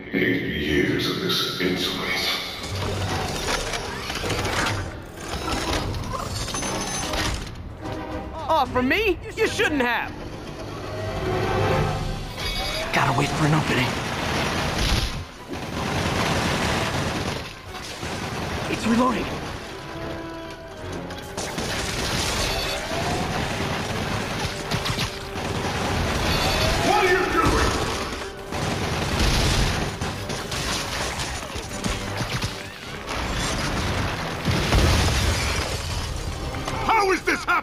Eight years of this insolence. Oh, from me? You shouldn't have! Gotta wait for an opening. It's reloading.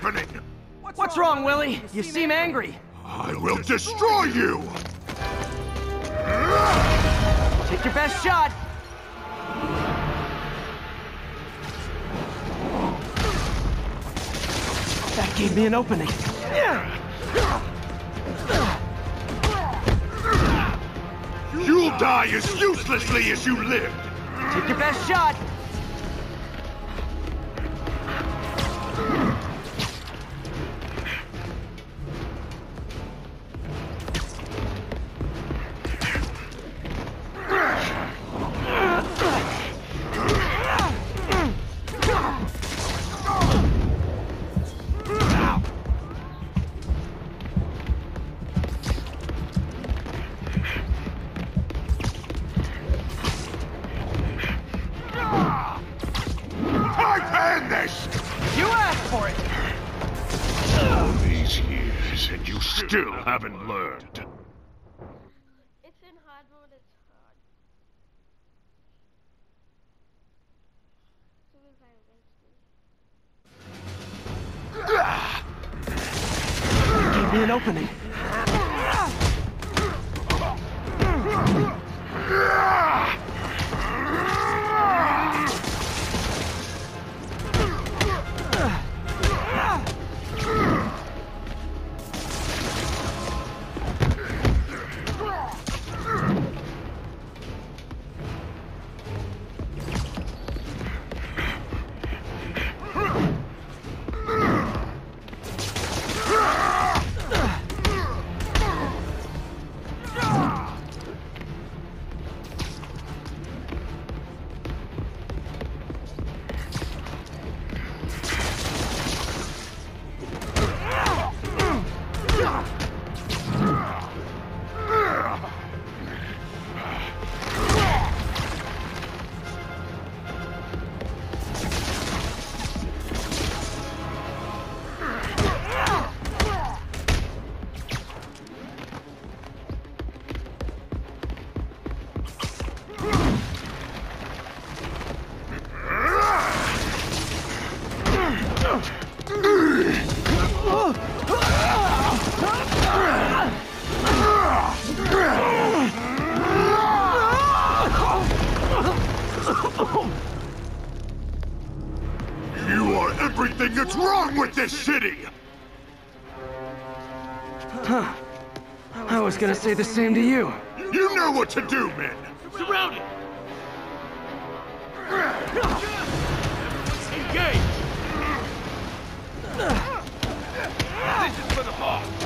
Happening? What's wrong, Willie? You seem angry. I will destroy you! Take your best shot. That gave me an opening. You'll die as uselessly as you lived! Take your best shot. Still haven't learned. It's in hard mode, it's hard. So if I eventually- Gave me an opening. That's wrong with this city! Huh. I was gonna say the same to you. You know what to do, men! Surround it! Engage! This is for the boss!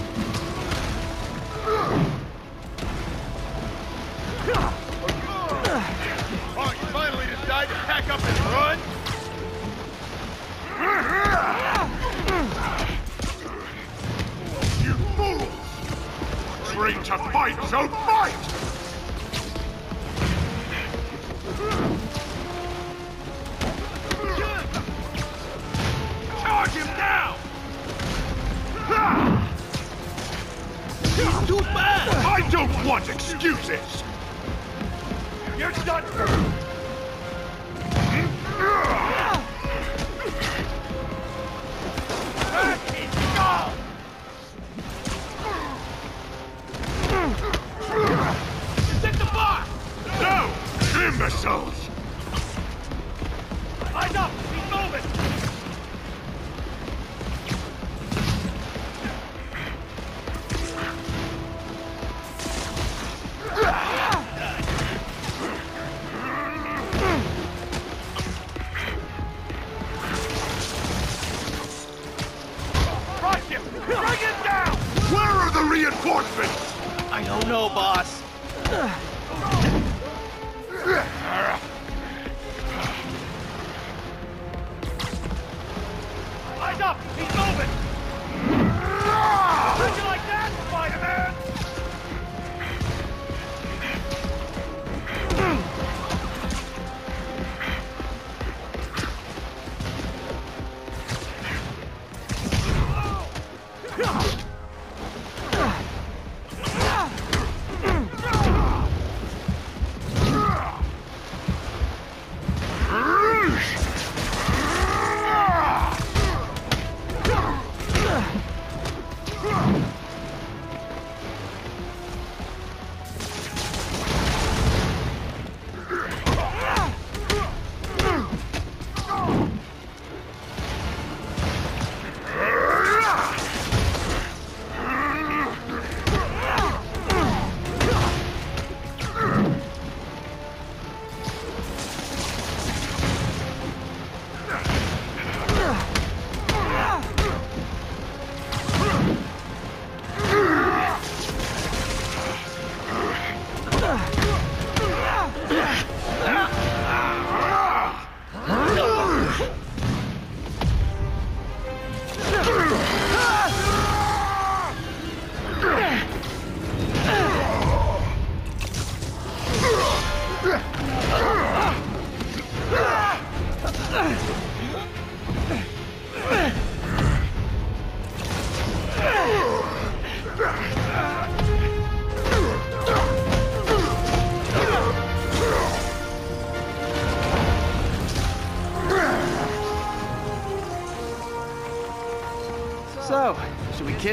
Fools! To fight, so fight! Charge him now! Too bad! I don't want excuses! You're done! Imbeciles! Eyes up! He's moving! Rush him! Bring it down! Where are the reinforcements? I don't know, boss. Eyes up! He's moving!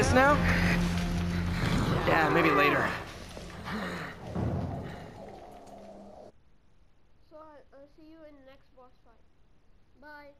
Should now? Yeah, maybe later. So I'll see you in the next boss fight. Bye.